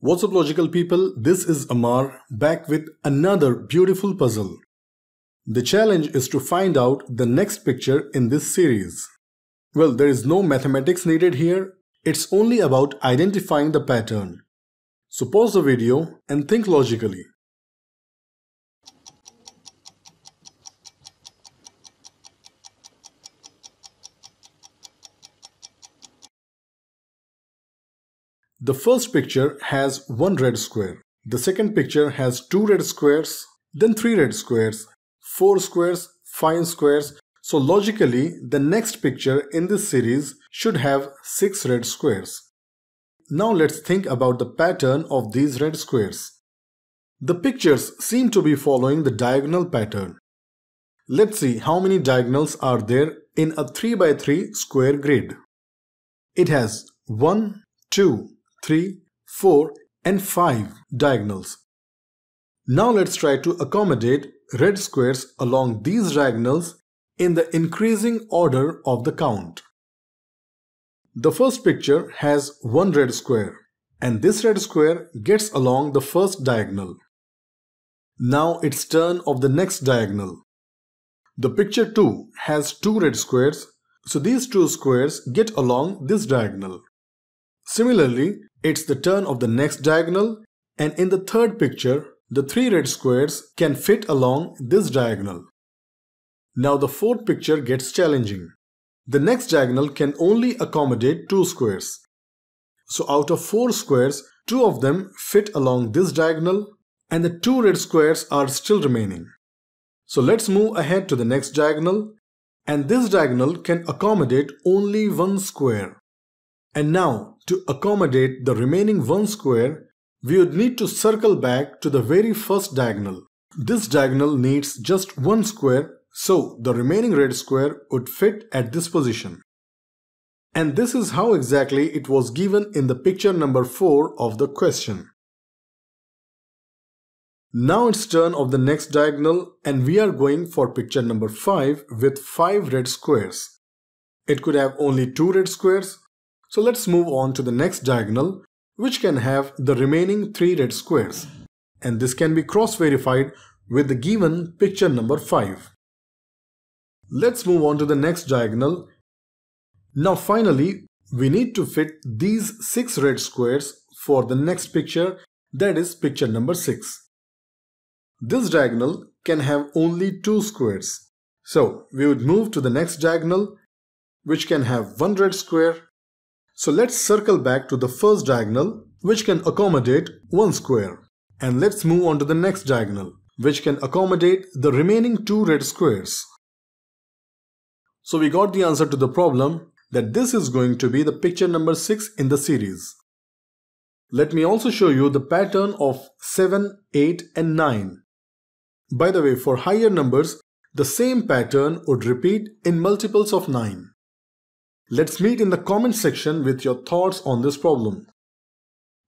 What's up logical people, this is Amar back with another beautiful puzzle. The challenge is to find out the next picture in this series. Well, there is no mathematics needed here, it's only about identifying the pattern. So pause the video and think logically. The first picture has one red square. The second picture has two red squares, then three red squares, four squares, five squares. So logically, the next picture in this series should have six red squares. Now let's think about the pattern of these red squares. The pictures seem to be following the diagonal pattern. Let's see how many diagonals are there in a 3x3 square grid. It has 1, 2, 3, 4 and 5 diagonals. Now let's try to accommodate red squares along these diagonals in the increasing order of the count. The first picture has one red square and this red square gets along the first diagonal. Now it's turn of the next diagonal. The picture 2 has two red squares, so these two squares get along this diagonal. Similarly, it's the turn of the next diagonal and in the third picture, the three red squares can fit along this diagonal. Now the fourth picture gets challenging. The next diagonal can only accommodate two squares. So out of four squares, two of them fit along this diagonal and the two red squares are still remaining. So let's move ahead to the next diagonal and this diagonal can accommodate only one square. And now, to accommodate the remaining one square, we would need to circle back to the very first diagonal. This diagonal needs just one square, so the remaining red square would fit at this position. And this is how exactly it was given in the picture number 4 of the question. Now it's turn of the next diagonal and we are going for picture number 5 with 5 red squares. It could have only 2 red squares so let's move on to the next diagonal which can have the remaining three red squares and this can be cross-verified with the given picture number 5. Let's move on to the next diagonal. Now finally we need to fit these 6 red squares for the next picture that is picture number 6. This diagonal can have only 2 squares. So we would move to the next diagonal which can have one red square so let's circle back to the first diagonal which can accommodate one square. And let's move on to the next diagonal which can accommodate the remaining two red squares. So we got the answer to the problem that this is going to be the picture number 6 in the series. Let me also show you the pattern of 7, 8 and 9. By the way, for higher numbers, the same pattern would repeat in multiples of 9. Let's meet in the comment section with your thoughts on this problem.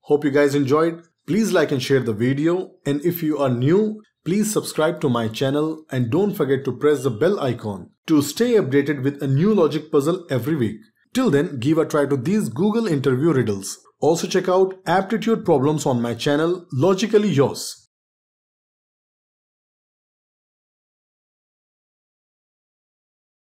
Hope you guys enjoyed. Please like and share the video and if you are new, please subscribe to my channel and don't forget to press the bell icon to stay updated with a new logic puzzle every week. Till then, give a try to these Google interview riddles. Also check out aptitude problems on my channel Logically Yours.